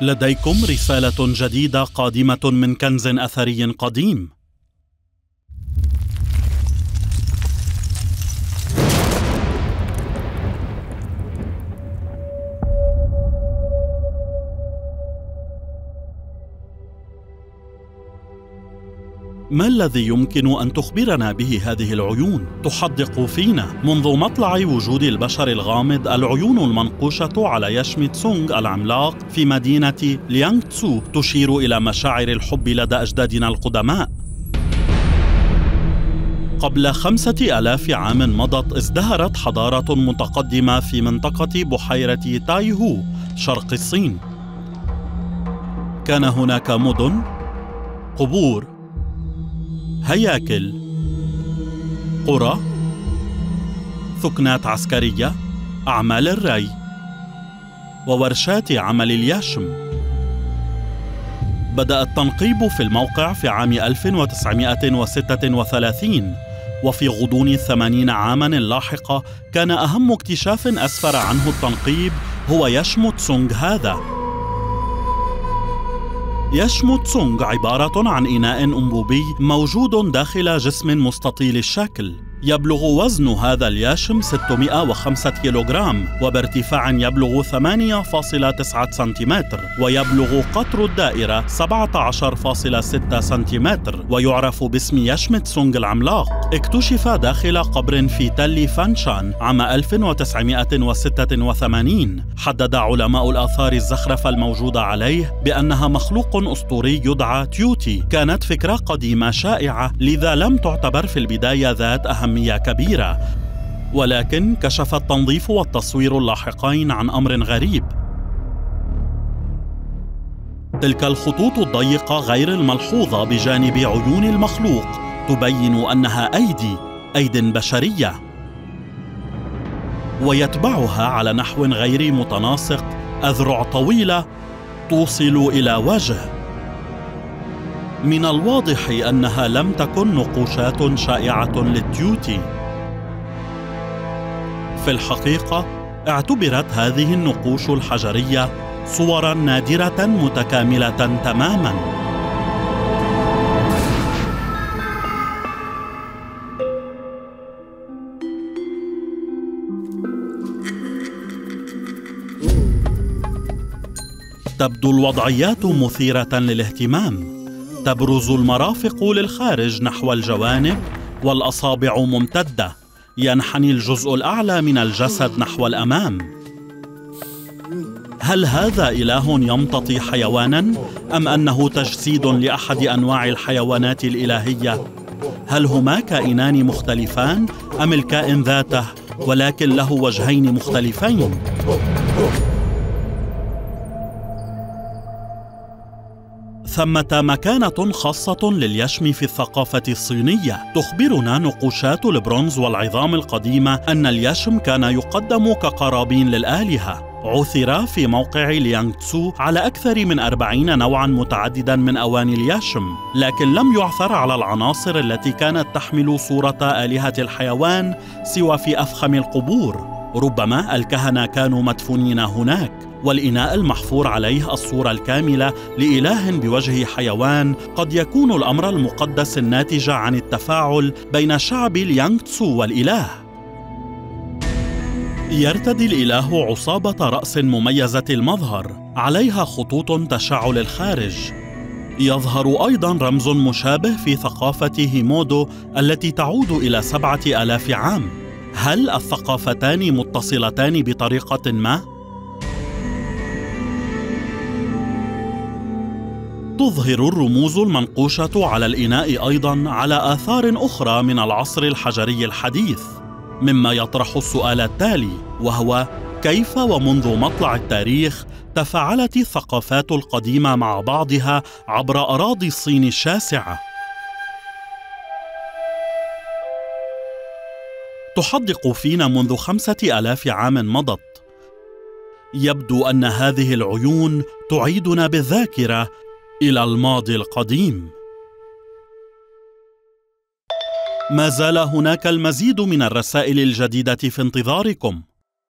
لديكم رسالة جديدة قادمة من كنز أثري قديم. ما الذي يمكن أن تخبرنا به هذه العيون؟ تحدق فينا. منذ مطلع وجود البشر الغامض العيون المنقوشة على يشمي تسونغ العملاق في مدينة ليانغ تسو تشير إلى مشاعر الحب لدى أجدادنا القدماء. قبل خمسة آلاف عام مضت ازدهرت حضارة متقدمة في منطقة بحيرة تايهو شرق الصين. كان هناك مدن قبور هياكل. قرى. ثكنات عسكرية. أعمال الري. وورشات عمل اليشم. بدأ التنقيب في الموقع في عام 1936 وفي غضون الثمانين عاما اللاحقة كان أهم اكتشاف أسفر عنه التنقيب هو يشم تسونغ هذا. يشمت سونغ عبارة عن إناء أنبوبي موجود داخل جسم مستطيل الشكل. يبلغ وزن هذا الياشم 605 كيلوغرام وبارتفاع يبلغ 8.9 سنتيمتر ويبلغ قطر الدائرة 17.6 سنتيمتر ويعرف باسم يشمت سونغ العملاق. اكتشف داخل قبر في تل فانشان عام 1986 حدد علماء الآثار الزخرفة الموجودة عليه بأنها مخلوق أسطوري يدعى تيوتي. كانت فكرة قديمة شائعة لذا لم تعتبر في البداية ذات أهمية. أهمية كبيرة. ولكن كشف التنظيف والتصوير اللاحقين عن أمر غريب. تلك الخطوط الضيقة غير الملحوظة بجانب عيون المخلوق تبين أنها أيدي أيد بشرية. ويتبعها على نحو غير متناسق أذرع طويلة توصل إلى وجه. من الواضح أنها لم تكن نقوشات شائعة للتيوتي في الحقيقة اعتبرت هذه النقوش الحجرية صورا نادرة متكاملة تماما. تبدو الوضعيات مثيرة للاهتمام. تبرز المرافق للخارج نحو الجوانب والأصابع ممتدة. ينحني الجزء الأعلى من الجسد نحو الأمام. هل هذا إله يمتطي حيوانا أم أنه تجسيد لأحد أنواع الحيوانات الإلهية؟ هل هما كائنان مختلفان أم الكائن ذاته ولكن له وجهين مختلفين؟ ثمة مكانة خاصة لليشم في الثقافة الصينية. تخبرنا نقوشات البرونز والعظام القديمة أن اليشم كان يقدم كقرابين للآلهة. عثر في موقع ليانغ تسو على أكثر من أربعين نوعا متعددا من أواني اليشم لكن لم يعثر على العناصر التي كانت تحمل صورة آلهة الحيوان سوى في أفخم القبور. ربما الكهنة كانوا مدفونين هناك. والإناء المحفور عليه الصورة الكاملة لإله بوجه حيوان قد يكون الأمر المقدس الناتج عن التفاعل بين شعب اليانغ تسو والإله. يرتدي الإله عصابة رأس مميزة المظهر عليها خطوط تشع للخارج يظهر أيضا رمز مشابه في ثقافة هيمودو التي تعود إلى سبعة آلاف عام. هل الثقافتان متصلتان بطريقة ما؟ تظهر الرموز المنقوشة على الإناء أيضا على آثار أخرى من العصر الحجري الحديث مما يطرح السؤال التالي وهو كيف ومنذ مطلع التاريخ تفاعلت الثقافات القديمة مع بعضها عبر أراضي الصين الشاسعة؟ تحدق فينا منذ خمسة آلاف عام مضت. يبدو أن هذه العيون تعيدنا بالذاكرة إلى الماضي القديم. ما زال هناك المزيد من الرسائل الجديدة في انتظاركم.